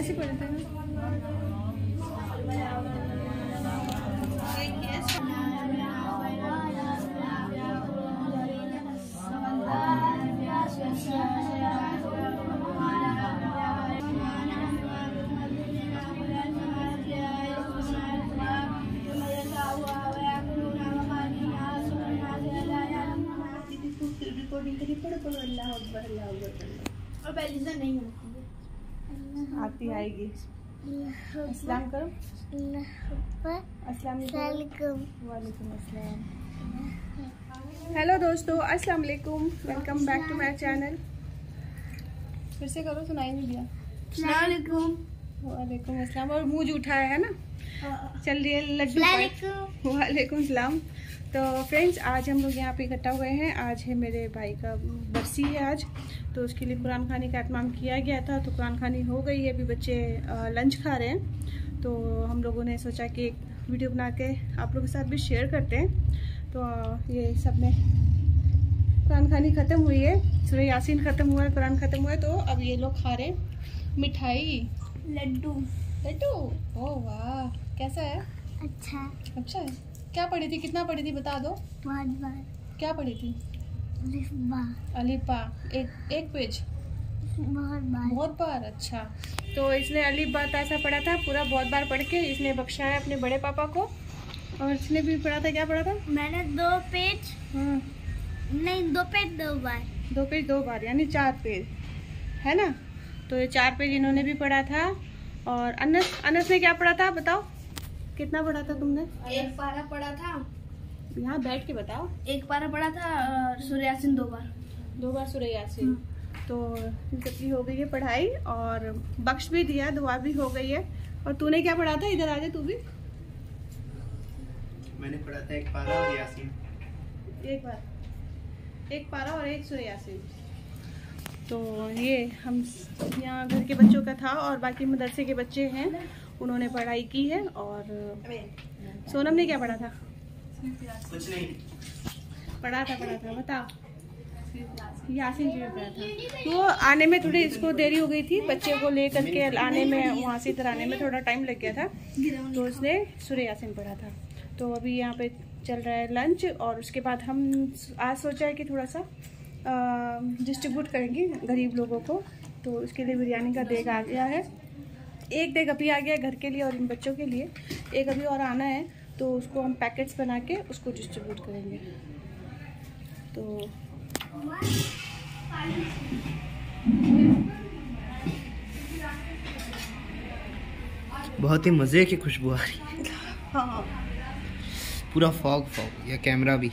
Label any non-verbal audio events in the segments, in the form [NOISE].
ऐसे थे ना? और पहले से नहीं होती। आती आएगी। अस्सलाम करो। अस्सलाम वालेकुम अस्सलाम हेलो दोस्तों अस्सलाम वालेकुम। Welcome back to my channel. फिर से करो सुनाई नहीं दिया। वालेकुम। अस्सलाम और मुँह उठाया है ना चल रही है लड्डू। वालेकुम सलाम। तो फ्रेंड्स आज हम लोग यहाँ पे इकट्ठा हुए हैं। आज है मेरे भाई का बरसी है आज। तो उसके लिए कुरान खानी का अहतमाम किया गया था। तो कुरान खानी हो गई। है अभी बच्चे लंच खा रहे हैं। तो हम लोगों ने सोचा कि एक वीडियो बना के आप लोगों के साथ भी शेयर करते हैं। तो ये सब में कुरान खानी ख़त्म हुई है। सूर्य यासीन ख़त्म हुआ है कुरान ख़त्म हुआ है। तो अब ये लोग खा रहे हैं मिठाई। लड्डू। लड्डू? ओ वाह। कैसा है? अच्छा। अच्छा है। क्या पढ़ी थी? कितना पढ़ी थी? बता दो। बहुत बार। क्या पढ़ी थी? अलीपा एक एक पेज बहुत बार। बहुत बार अच्छा। तो इसने अलीफ बात ऐसा पढ़ा था पूरा बहुत बार पढ़ के इसने बख्शाया अपने बड़े पापा को। और इसने भी पढ़ा था क्या पढ़ा था? मैंने दो पेज हाँ। नहीं दो पेज दो बार। दो पेज दो बार यानी चार पेज है ना? तो ये चार पेज इन्होंने भी पढ़ा था। और अनस अनस ने क्या पढ़ा था बताओ? कितना पढ़ा था तुमने? एक पारा पढ़ा था। यहाँ बैठ के बताओ। एक पारा पढ़ा था और सूर्यासिन दो बार। दो बार सुरैया यासीन तो सबकी हो गई है पढ़ाई और बख्श भी दिया दुआ भी हो गई है। और तूने क्या पढ़ा था इधर आ जा तू भी? मैंने पढ़ा था एक पारा और यासीन। एक बार। एक पारा और एक सुरैया यासीन तो ये हम यहाँ घर के बच्चों का था और बाकी मदरसे के बच्चे हैं उन्होंने पढ़ाई की है और सोनम ने क्या पढ़ा था? कुछ नहीं। पढ़ा था पढ़ा था, बताओ। यासीन जी ने पढ़ा था। तो आने में थोड़ी इसको देरी हो गई थी, बच्चे को लेकर के आने में, वहाँ से इधर आने में थोड़ा टाइम लग गया था। तो उसने सूर्य यासीन पढ़ा था। तो अभी यहाँ पे चल रहा है लंच और उसके बाद हम आज सोचा है कि थोड़ा सा डिस्ट्रीब्यूट करेंगे गरीब लोगों को। तो उसके लिए बिरयानी का देग आ गया है। एक देग अभी आ गया घर के लिए और इन बच्चों के लिए। एक अभी और आना है। तो उसको हम पैकेट्स बना के उसको डिस्ट्रीब्यूट करेंगे। तो बहुत ही मज़े की खुशबू आ रही है। हाँ। पूरा फॉग फॉग या कैमरा भी।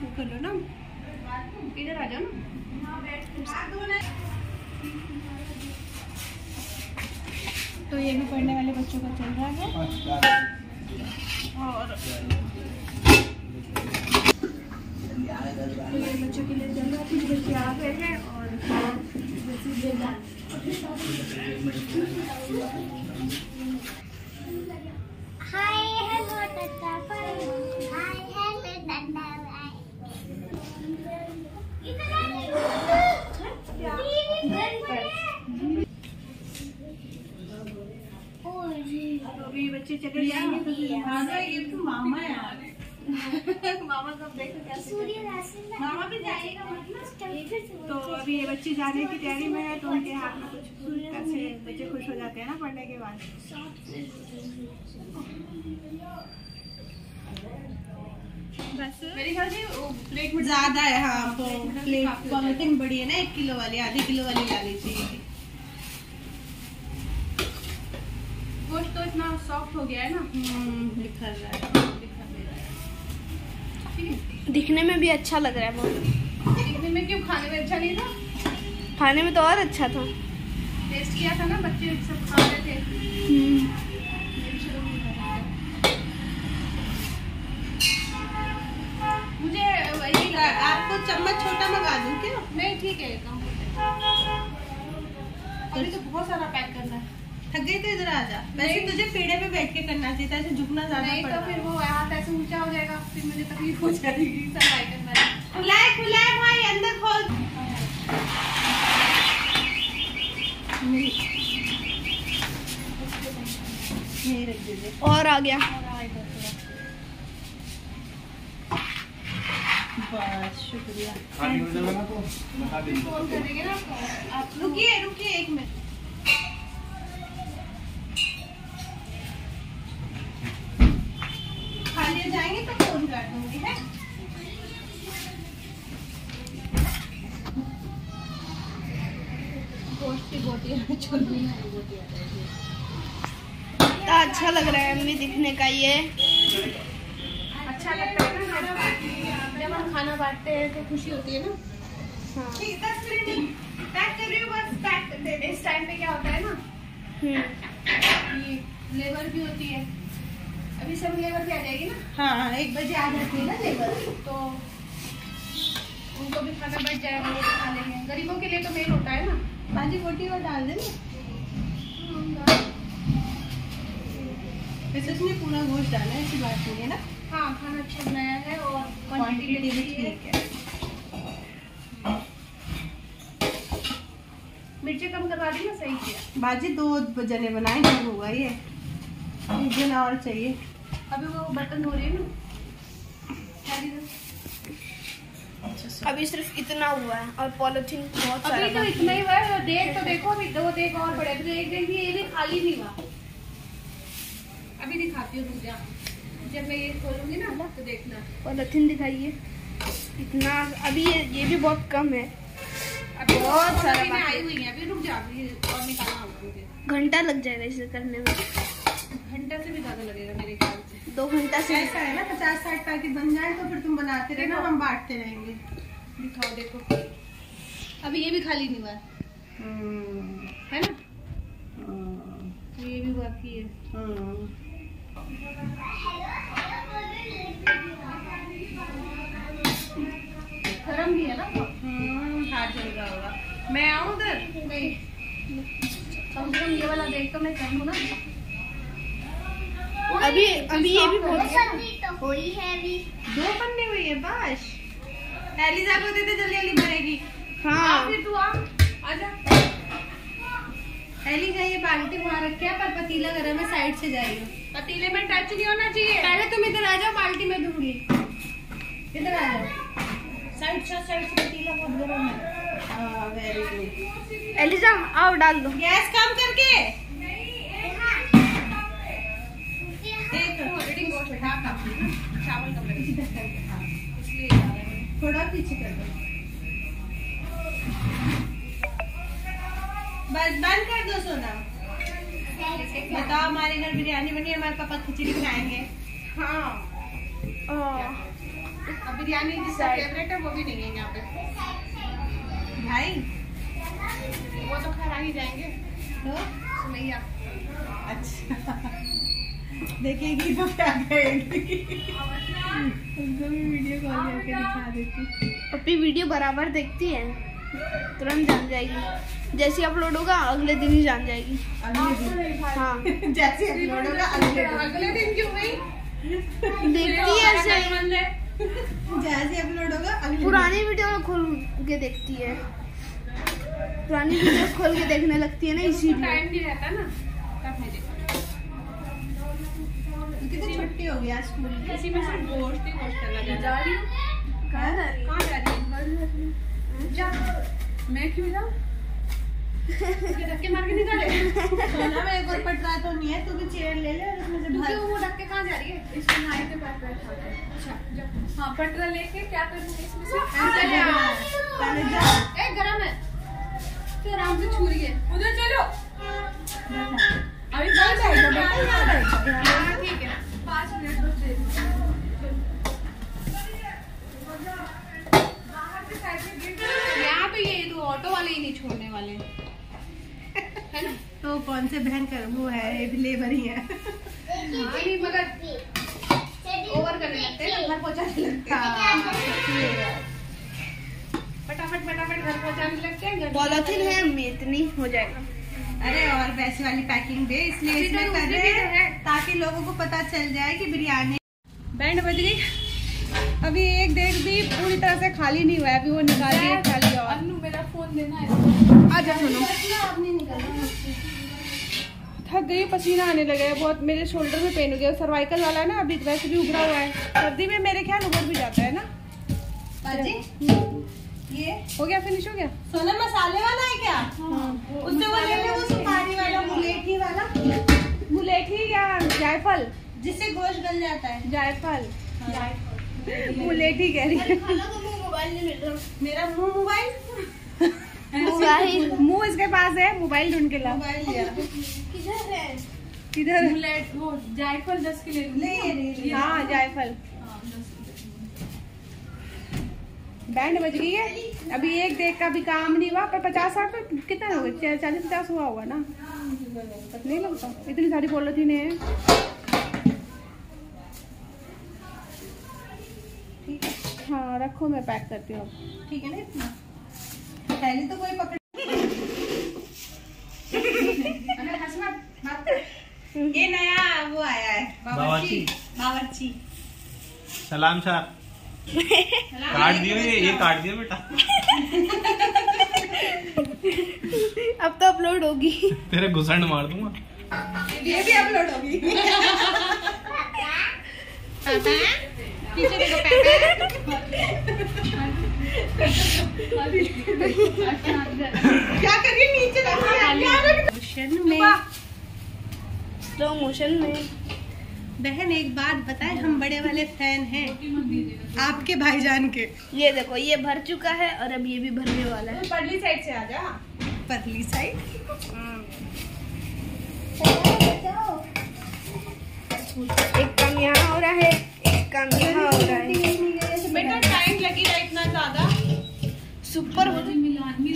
वो कर लो ना। इधर आ जाओ ना। तो ये भी पढ़ने वाले बच्चों का चल रहा है। और बच्चों के लिए चल कुछ बच्चे आ गए हैं और जैसे अभी बच्चे चले जाएँगे तो मामा ये तो मामा यार [LAUGHS] मामा कब देखो कैसे मामा भी जाएगा मतलब तो अभी ये बच्चे जाने की तैयारी में है तो उनके हाथ में कुछ ऐसे बच्चे खुश हो जाते हैं ना पढ़ने के बाद। मेरे ख्याल से प्लेट में ज़्यादा है हाँ तो प्लेट पॉलिथीन बड़ी है ना एक किलो वाली आधी किलो वाली ला लीजिए गोश्त तो इतना सॉफ्ट हो गया है ना? निखर रहा है दिखने में भी अच्छा लग रहा है बहुत। देखने में क्यों? खाने में अच्छा नहीं था? खाने में तो और अच्छा था। टेस्ट किया था ना बच्चे सब खा रहे थे। मुझे वही आपको चम्मच छोटा मंगा दूँ क्या? नहीं ठीक है अभी तो बहुत सारा पैक करना है। थक गई तो इधर आ जा। वैसे तुझे पेड़े पे बैठ के करना चाहिए तो ऐसे झुकना ज़्यादा नहीं तो फिर वो हाथ ऐसे ऊँचा हो जाएगा फिर मुझे तकलीफ़ हो जाएगी खुला है खुला है भाई अंदर खोल। और आ गया। बस शुक्रिया। रुकिए रुकिए एक मिनट। इतना अच्छा लग रहा है अम्मी दिखने का ये। अच्छा लगता है ना जब हम खाना बांटते हैं तो खुशी होती है ना। हाँ। पैक कर रही हूँ बस पैक कर दे इस टाइम पे क्या होता है ना हम्म। ये लेबर भी होती है। अभी सब लेबर भी आ जाएगी ना। हाँ हाँ एक बजे आ जाती है ना लेबर तो उनको भी खाना बच जाएगा वो खा लेंगे। गरीबों के लिए तो मेन होता है ना। भाजी बोटी और डाल देना वैसे उसमें पूरा गोश्त है ऐसी बात नहीं है ना? हाँ खाना अच्छा बनाया है और क्वांटिटी भी ठीक है। मिर्ची कम करवा दी ना सही किया। बाजी दो जने बनाए हैं हुआ ये। एक जना और चाहिए। अभी वो बर्तन धो रही है ना? अभी सिर्फ़ इतना हुआ है और पॉलिथीन बहुत अभी तो इतना ही हुआ है देख तो देखो अभी दो देख और बड़े तो एक देख ये भी खाली नहीं हुआ। अभी दिखाती हूँ रुक जा जब मैं ये खोलूँगी ना तो देखना। पॉलिथीन दिखाइए। इतना अभी ये ये भी बहुत कम है। बहुत सारा आई हुई है। अभी रुक जा और निकालना घंटा लग जाएगा इसे करने में। घंटा से भी ज़्यादा लगेगा मेरे ख्याल से। दो घंटा से ऐसा है ना पचास साठ पैकेट बन जाए तो फिर तुम बनाते रहना हम बांटते रहेंगे। दिखाओ देखो। अभी ये भी खाली नहीं हुआ है। हम्म, ना? हम्म, ये भी बाकी है। गरम भी है ना? हम्म, हाथ जल रहा होगा। मैं आऊँ उधर? नहीं। कम से कम ये वाला देख तो मैं लूँ ना। अभी अभी ये भी बहुत दो पन्ने हुई है बस एलिजा को दे दे जल्दी जल्दी भरेगी हाँ। हाँ फिर तू आ। आजा। एलिजा ये बाल्टी वहाँ रखे है पर पतीला गरम है साइड से जाइए पतीले में टच नहीं होना चाहिए। पहले तुम इधर आ जाओ बाल्टी में दूँगी। इधर आ जाओ। साइड से साइड से पतीला बहुत गरम है। वेरी गुड एलिजा आओ डाल दो। गैस कम करके। एक चावल कम हाँ। इसलिए। थोड़ा पीछे कर दो। बस बंद कर दो सोना। बताओ हमारे घर बिरयानी बनी है हमारे पापा खिचड़ी बनाएँगे। हाँ। अब बिरयानी जिसका फेवरेट है वो भी नहीं है यहाँ पे। भाई। वो तो खा ही जाएँगे। तो? अच्छा। [LAUGHS] देखेगी तो क्या कहेगी। [LAUGHS] उनको भी वीडियो कॉल करके दिखा देती पप्पी वीडियो बराबर देखती है। तुरंत जान जाएगी। जैसे अपलोड होगा अगले दिन ही जान जाएगी। हाँ। जैसे अपलोड होगा अगले अगले दिन क्यों नहीं? देखती है ऐसे जैसे अपलोड होगा अगले पुरानी वीडियो खोल के देखती है। पुरानी वीडियो खोल के देखने लगती है ना इसीलिए। टाइम नहीं रहता ना तब मैं तो छुट्टी हो गया स्कूल की? किसी में सिर्फ़ गोश्त ही गोश्त लगा जा रही हूँ? कहाँ जा रही कहाँ जा रही है। जा। मैं क्यों जाऊँ? धक्के मार के निकाले सोना मेरे को पटरा तो नहीं है तू भी चेयर ले ले और उसमें से क्योंकि भर वो धक्के कहाँ जा रही है? इसको नाई के पास बैठा है। अच्छा जा। हाँ पटरा लेके क्या करूँगी इसमें से? ऐसा जा। पहले जा। ए गरम है। तो आराम से छू रही है। उधर चलो। अभी बैठो, बैठो। हाँ, ठीक है पाँच मिनट बस दे दो। यहाँ पे ये तो ऑटो वाले ही नहीं छोड़ने वाले। है ना तो कौन से बहन कर वो है ये भी लेबर ही। है हाँ मगर ओवर करने लगते हैं घर पहुँचाने लगते हैं। हाँ, है। फटाफट फटाफट घर पहुँचाने लगते हैं घर है में इतनी हो जाएगा। अरे और वैसे वाली पैकिंग दे इसलिए तो इसमें कर रहे तो हैं। ताकि लोगों को पता चल जाए कि बिरयानी बैंड बज गई। अभी एक देख भी पूरी तरह से खाली नहीं हुआ है अभी वो निकाल के खाली और। मेरा फ़ोन देना है। आजा सुनो। थक गई पसीना आने लगा है बहुत। मेरे शोल्डर में पेन हो गया सर्वाइकल वाला है ना अभी वैसे भी उभरा हुआ है। सर्दी में मेरे ख्याल उभर भी जाता है ना। ये। हो गया फिनिश हो गया? सोना मसाले वाला है क्या? हाँ। उससे वो ले ले वो सुपारी वाला मुलेठी वाला। मुलेठी या जायफल? जिससे गोश्त गल जाता है। जायफल। जायफल मुलेठी कह रही है। मोबाइल नहीं मिल रहा। मेरा मुँह मोबाइल? मोबाइल। मुँह इसके पास है मोबाइल ढूंढ के ला मोबाइल लिया। किधर है? किधर बुलेट वो जायफल दस के ले हाँ जायफल। बैंड बज गई है? अभी एक देख का भी काम नहीं हुआ पर पचास साठ कितना हो गया? चालीस पचास हुआ होगा ना? नहीं लगता। इतनी सारी पॉलिथीन है हाँ रखो मैं पैक करती हूँ अब। ठीक है ना इतना? पहले तो कोई पकड़। ये नया वो आया है बावर्ची। बावर्ची। सलाम सर। काट दियो ये ये काट दियो बेटा। अब तो अपलोड होगी। तेरे घुसंड मार दूँगा। ये भी अपलोड होगी। पीछे देखो क्या करिए नीचे रखिए क्वेश्चन में। स्लो मोशन में। बहन एक बात बताए हम बड़े वाले फ़ैन हैं। आपके भाईजान के। ये देखो ये भर चुका है और अब ये भी भरने वाला है। पढ़ली साइड से आ जा। परली साइड एक काम यहाँ हो रहा है। काम यहाँ हो रहा है बेटा टाइम लगेगा इतना ज़्यादा। Super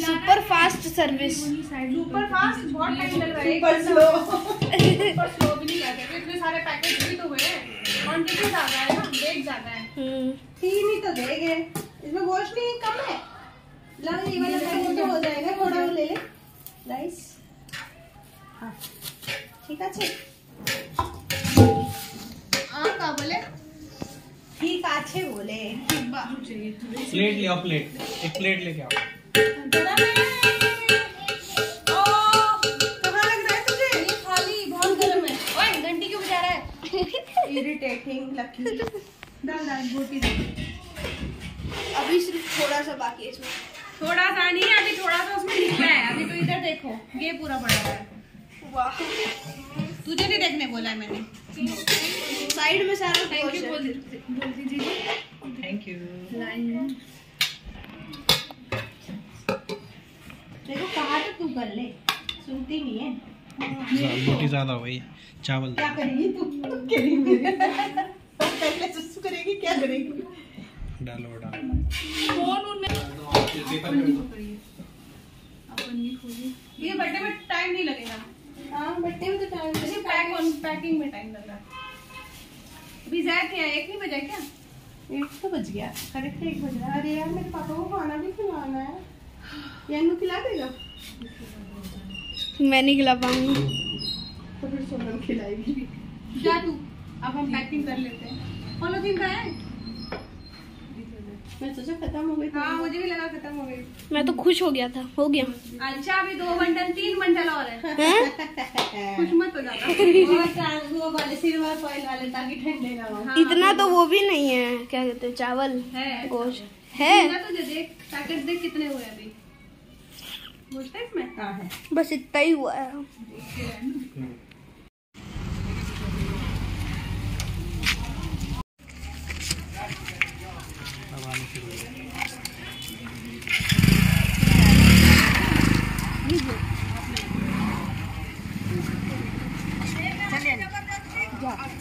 super fast service super fast बहुत टाइम लग रहा है। सुपर स्लो सुपर स्लो भी नहीं कर रहे इतने सारे पैकेज भी तो हुए। हैं क्वांटिटी ज़्यादा है ना वेट ज़्यादा है। तीन ही तो देंगे इसमें गोश्त नहीं कम है। लग ये वाला पैकेट तो हो। जाएगा थोड़ा वो ले ले। राइस हाँ। ठीक আছে আছে बोले। प्लेट ले आओ प्लेट। एक प्लेट लेके आओ। गरम है ओ कहाँ लग रहा है तुझे? ये खाली बहुत गर्म है। ओए घंटी क्यों बजा रहा है? इरिटेटिंग लकी डाल डाल बोटी अभी सिर्फ़ थोड़ा सा बाकी है इसमें। थोड़ा सा नहीं है अभी थोड़ा सा उसमें निकला है। अभी तो इधर देखो ये पूरा बड़ा है। वाह। तुझे नहीं देखने बोला है मैंने। साइड में सारा थैंक यू बोल बोल दीजिए। थैंक यू देखो कहा तो तू कर ले? सुनती नहीं है। रोटी ज़्यादा हो गई चावल क्या करेगी तू? करेगी मेरे पहले सुसु करेगी क्या करेगी? डालो डालो। ये बर्थडे में टाइम नहीं लगेगा। हाँ बट्टे में तो टाइम ऑन पैकिंग में टाइम लग रहा है। अभी जैक क्या एक नहीं बजा क्या? एक तो बज गया। करेक्ट एक बज रहा अरे यार मेरे पापा को खाना भी खिलाना है। यानू खिला देगा? मैं नहीं खिला पाऊँगी। तो फिर सोनम खिलाएगी। जा तू अब हम पैकिंग कर लेते हैं। का है? मैं सोचा खत्म हो गई हाँ मुझे भी लगा खत्म हो गई। मैं तो खुश हो गया था हो गया। अच्छा अभी दो बंडल तीन बंडल और है। हैं? कुछ मत हो जाता हो। हाँ, इतना तो वो भी नहीं है क्या कहते हैं चावल है गोश्त है। ना तुझे देख पैकेट देख कितने हुए अभी। गोश्त है इसमें? हाँ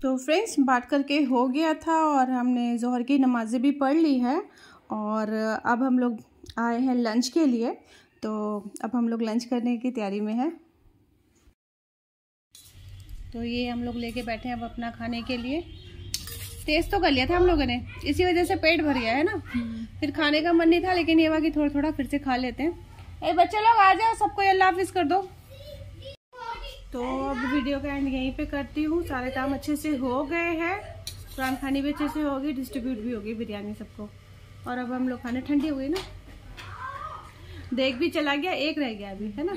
तो फ्रेंड्स, बात करके हो गया था और हमने जोहर की नमाज़ें भी पढ़ ली है और अब हम लोग आए हैं लंच के लिए। तो अब हम लोग लंच करने की तैयारी में है। तो ये हम लोग लेके बैठे हैं अब अपना खाने के लिए। टेस्ट तो कर लिया था हम लोगों ने। इसी वजह से पेट भर गया है ना? फिर खाने का मन नहीं था लेकिन ये कि थोड़ा थोड़ा फिर से खा लेते हैं। ए बच्चे लोग आ जाओ सबको अल्लाह हाफिज कर दो। तो अब वीडियो का एंड यहीं पे करती हूँ। सारे काम अच्छे से हो गए हैं। कुरान खानी भी अच्छे से होगी डिस्ट्रीब्यूट भी होगी बिरयानी सबको। और अब हम लोग खाने ठंडी हो गई ना? देख भी चला गया एक रह गया अभी है ना?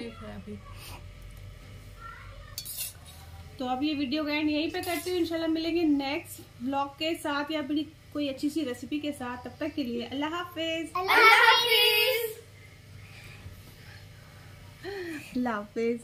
तो अब ये वीडियो का एंड यहीं पे करती हूँ। इंशाल्लाह मिलेंगे नेक्स्ट ब्लॉग के साथ या अपनी कोई अच्छी सी रेसिपी के साथ। तब तक के लिए अल्लाह हाफिज। अल्लाह हाफिज। अल्लाह हाफिज।